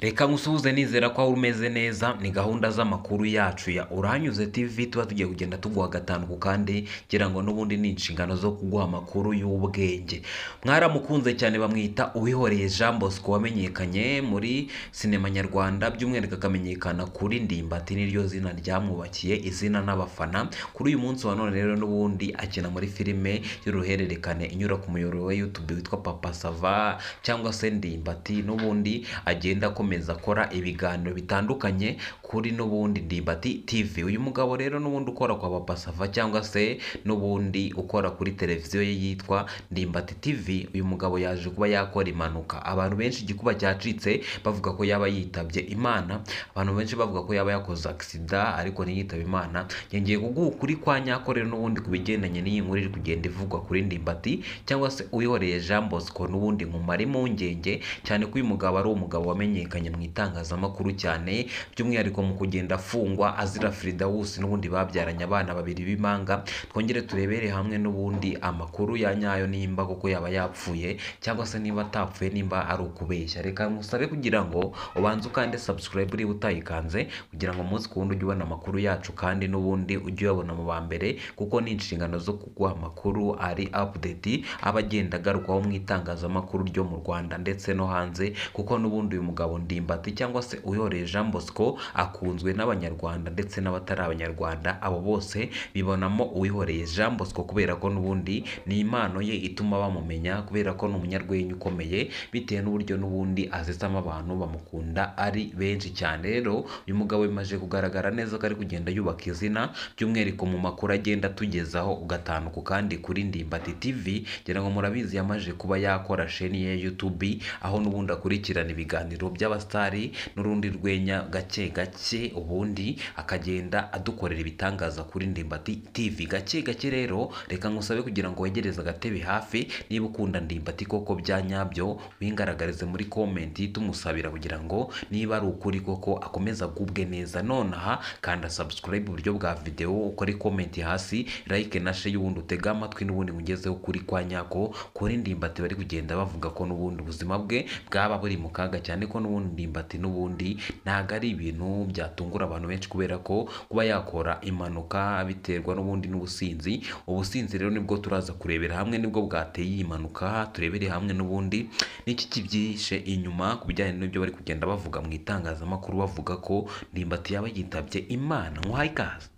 reka ngusuhuze nizera ko aho umeze neza ni gahunda z'amakuru yacu ya uranyuze tv tuba tugiye kugenda tuguha gatanu ku kandi ngira ngo n'ubundi ni inshingano zo kuguha amakuru y'ubwenge. Mwaramukunze cyane bamwita uwihoreye jean bosco wamenyekanye muri sinema nyarwanda by'umwihariko akamenyekana kuri ndimbati niryo zina ryamwubakiye izina n'abafana. Kuri uyu munsi wa none rero n'ubundi akina muri filime y'uruhererekane inyura ku muyoboro wa youtube witwa papa sava cyangwa se ndimbati n'ubundi agenda akomeza akora ibiganiro bitandukanye kuri n'ubundi ndimbati tv uyu mugabo rero n'ubundi ukora kwa papa sava cyangwa se n'ubundi ukora kuri televiziyo ye yitwa ndimbati tv uyu mugabo yaje kuba yakora impanuka. Abantu benshi igikuba cyacitse bavuga ko yaba yitabye imana abantu benshi bavuga ko yaba yakoze agisida ariko ntiyitabe imana. Yongeye kuguha ukuri kwa nyakorero n'ubundi ku bigendanye n'iyi nkuru iri kugenda ivugwa kuri ndimbati cyangwa se uyihoreye jean bosco n'ubundi nkumara impungenge cyane ko uyu mugabo ari umugabo wamenyekanye mu itangazamakuru cyane by'umwihariko mu kugenda afungwa azira firidawusi n'ubundi babyaranye abana babiri b'impanga twongere turebere hamwe n'ubundi amakuru ya nyayo nimba koko yaba yapfuye cyangwa se niba atapfuye nimba ari ukubeshya. Reka musabe kugira ngo ubanze ukande subscribe uriba utayikanze kugira ngo umunsi ku wundi ujye ubona amakuru yacu kandi n'ubundi ujye uyabona mu ba mbere kuko ni inshingano zo kuguha amakuru ari update aba agenda agarukwaho mu itangazamakuru ryo mu rwanda ndetse no hanze kuko n'ubundi uyu mugabo ndimbati cyangwa se uyoreye jean bosco akunzwe n'abanyarwanda ndetse n'abatari abanyarwanda abo bose bibonamo uwihoreye jean bosco kubera ko n'ubundi ni impano ye ituma bamumenya kubera ko ni umunyarwenya ukomeye bitewe n'uburyo n'ubundi azizamo abantu bamukunda ari benshi cyane. Rero uyu mugabo bimaze kugaragara neza ko ari kugenda yubaka izina by'umwihariko mu makuru agenda atugezaho ugatanu ku kandi kuri ndimbati tv ngira ngo murabizi yamaze kuba yakora sheni ye youtube aho n'ubundi akurikirana ibiganiro by'abasitari n'urundi rwenya gake gake. Ubundi akagenda adukorera ibitangaza kuri ndimbati tv gake gake rero reka ngusabe kugira ngo wegereze agatebe hafi niba ukunda ndimbati koko bya nyabyo wingaragarize muri komenti tumusabira kugira ngo niba ari ukuri koko akomeza agubwe neza. Nonaha kanda subscribe uburyo bwa videwo ukore komenti hasi like na share y'ubundi utega amatwi n'ubundi mugezeho kuri kwa nyako kuri ndimbati bari kugenda bavuga ko n'ubundi ubuzima bwe bwaba buri mu kaga cyane ko n'ubundi ndimbati n'ubundi ntabwo ari ibintu byatungura abantu benshi kubera ko kuba yakora impanuka biterwa n'ubundi n'ubusinzi. Ubusinzi rero ni bwo turaza kurebera hamwe ni bwo bwateye iyi mpanuka turebere hamwe n'ubundi. N'iki kibyihishe inyuma ku bijyanye n'ibyo bari kugenda bavuga mu itangazamakuru bavuga ko ndimbati yaba yitabye imana. Nk'uhaye ikaze.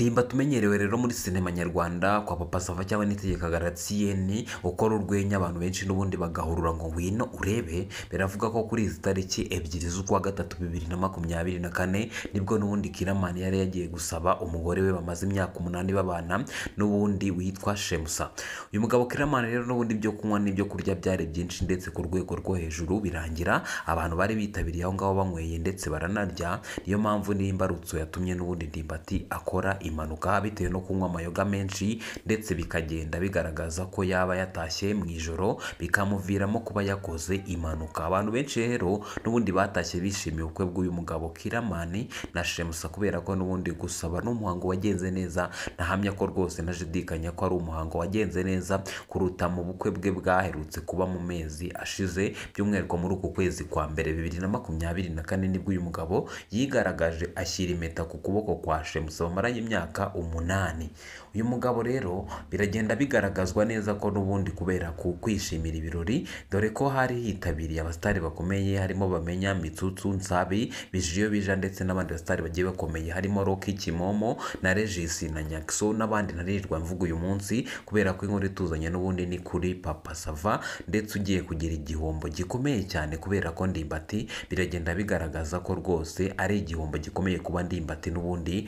Ndimba tumenyerewe rero muri sinema nyarwanda kwa papa sava cyangwa n'itegeka garatiyeni ukora urwenya abantu benshi n'ubundi bagahurura ngo ngwino urebe biravuga ko kuri izi tariki ebyiri z'ukwa gatatu bibiri na makumyabiri na kane ni bwo n'ubundi kiramani yari yagiye gusaba umugore we bamaze imyaka umunani babana n'ubundi witwa shemusa uyu mugabo kiramani rero n'ubundi ibyo kunywa n'ibyo kurya byari byinshi ndetse ku rwego rwo hejuru birangira abantu bari bitabiriye aho ngaho banyweye ndetse baranarya niyo mpamvu n'imbarutso yatumye n'ubundi ndimbati akora impanuka bitewe no kunywa amayoga menshi ndetse bikagenda bigaragaza ko yaba yatashye mu ijoro bikamuviramo kuba yakoze impanuka. Abantu benshi rero n'ubundi batashye bishimiye ubukwe bw'uyu mugabo kiramani na shemusa kubera ko n'ubundi gusaba n'umuhango wagenze neza. Nahamya ko rwose ntajidikanya ko ari umuhango wagenze neza kuruta mu bukwe bwe bwaherutse kuba mu mezi ashize by'umwihariko muri uku kwezi kwa mbere bibiri na makumyabiri na kane ni bwo uyu mugabo yigaragaje ashyira impeta ku kuboko kwa shemusa bamaranye imyaka umunani. Uyu mugabo rero biragenda bigaragazwa neza ko n'ubundi kubera ku kwishimira ibirori dore ko hari hitabiriye abasitari bakomeye harimo bamenya mitsutsu nsabi bijiyo bija ndetse n'abandi basitari bagiye bakomeye. Harimo roki kimomo na regisi na nyakiso n'abandi naririrwa mvuga uyu munsi kubera ko inkuru ituzanye n'ubundi ni kuri papa sava ndetse ugiye kugira igihombo gikomeye cyane kubera ko ndimbati biragenda bigaragaza ko rwose ari igihombo gikomeye kuba ndimbati n'ubundi.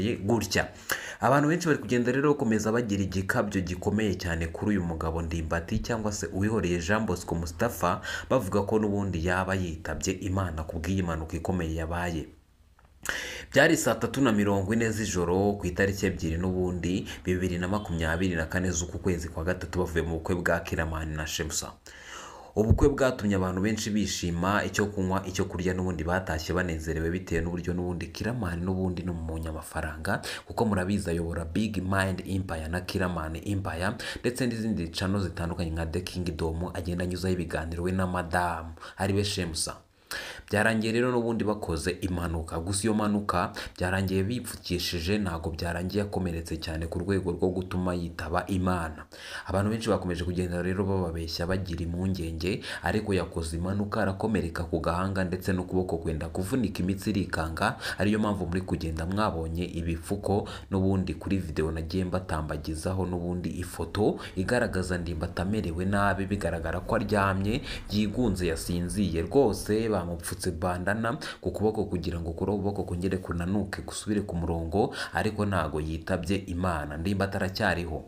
Byamugendekeye gutya. Abantu benshi bari kugenda rero bakomeza bagira igikabyo gikomeye cyane kuri uyu mugabo ndimbati cyangwa se uwihoreye jean bosco mustafa bavuga ko n'ubundi yaba yitabye imana ku bw'iyi mpanuka ikomeye yabaye. Byari saa tatu na mirongo ine z'ijoro ku itariki ebyiri n'ubundi bibiri na makumyabiri na kane z'uku kwezi kwa gatatu bavuye mu bukwe bwa kiramani na shemusa ubukwe bwatumye abantu benshi bishima icyo kunywa icyo kurya n'ubundi batashye banezerewe bitewe n'uburyo n'ubundi kiramani n'ubundi ni umunyamafaranga kuko murabizi ayobora big mind empire na kiramani empire ndetse n'izindi cano zitandukanye nka the kingdom agenda anyuzaho ibiganiro we na madamu ari we shemusa. Byarangiye rero n'ubundi bakoze impanuka. Gusa iyo mpanuka byarangiye bipfukishije ntabwo byarangiye akomeretse cyane ku rwego rwo gutuma yitaba imana. Abantu benshi bakomeje kugenda rero bababeshya bagira impungenge ariko yakoze impanuka arakomereka ku gahanga ndetse n'ukuboko kwenda kuvunika imitsi irikanga ariyo mpamvu muri kugenda mwabonye ibipfuko n'ubundi kuri videwo nagiye mbatambagizaho n'ubundi ifoto igaragaza ndimbati amerewe nabi bigaragara ko aryamye yigunze yasinziye rwose bamupfutse bandana ku kuboko kugira ngo ukuboko kongere kunanuke gusubire ku murongo ariko ntago yitabye imana. Ndimbati aracyariho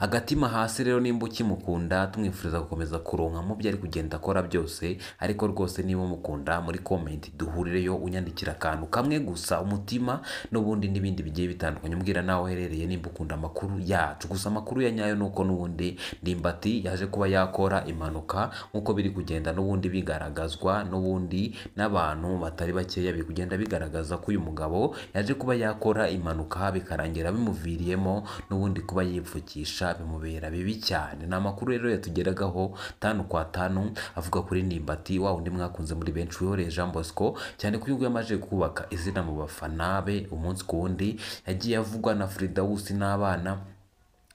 agatima hasi rero nimba ukimukunda tumwifuriza gukomeza kuronka mu byo ari kugenda akora byose ariko rwose niba umukunda muri komenti duhurireyo unyandikira akantu kamwe gusa umutima n'ubundi n'ibindi bigiye bitandukanye. Umbwira nawe uherereye nimba ukunda amakuru yacu. Gusa amakuru ya nyayo nuko n'ubundi ndimbati yaje kuba yakora impanuka nk'uko biri kugenda n'ubundi bigaragazwa n'ubundi n'abantu batari bakeya biri kugenda bigaragaza ko uyu mugabo yaje kuba yakora impanuka bikarangira bimuviriyemo n'ubundi kuba yipfukisha bimubera bibi cyane. Ni amakuru rero yatugeragaho tanu kwa tanu avuga kuri ndimbati wa undi mwakunze muri benshi. Wihoreye Jean Bosco cyane ko uyu yamaze kubaka izina mu bafana be umunsi ku wundi yagiye avugwa na Fridawusi n'abana.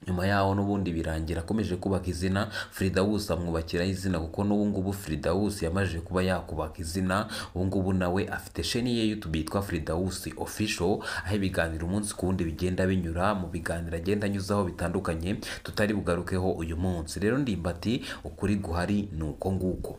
Nyuma yaho n'ubundi birangira akomeje kubaka izina Fridawusi amwubakiraho izina kuko n'ubu ngubu Fridawusi yamaze kuba yakubaka izina ubu ngubu nawe afite sheni ye YouTube yitwa Fridawusi official aho ibiganiro umunsi ku wundi bigenda binyura mu biganiro agenda anyuzaho bitandukanye tutari bugarukeho uyu munsi. Rero ndimbati ukuri guhari ni uko nguko.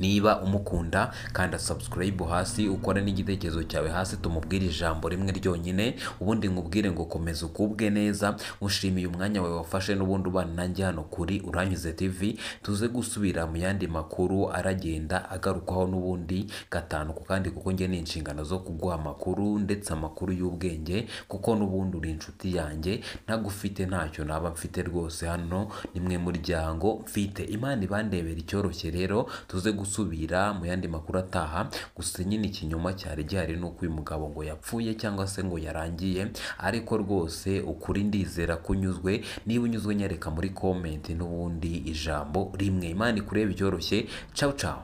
Niba umukunda kanda subscribe hasi ukore n'igitekerezo cyawe hasi tumubwire ijambo rimwe ryonyine ubundi nkubwire ngo komeza ukubwe neza ushimiye umwanya wawe wafashe n'ubundi ubana nanjye hano kuri uranyuze tv tuze gusubira mu yandi makuru aragenda agarukwaho n'ubundi gatanu ku kandi kuko njye ni inshingano zo kuguha amakuru ndetse amakuru y'ubwenge kuko n'ubundi uri inshuti yanjye ntagufite ntacyo naba mfite rwose hano ni mwe muryango mfite. Imana ibandebera icyoroshye rero tuze gusubira mu yandi makuru ataha gusa nyine ikinyoma cyari gihari ni uko uyu mugabo ngo yapfuye cyangwa se ngo yarangiye ariko rwose ukuri ndizera ko unyuzwe niba unyuzwe nyereka muri komenti n'ubundi ijambo rimwe. Imana ikureba icyoroshye cawu cawu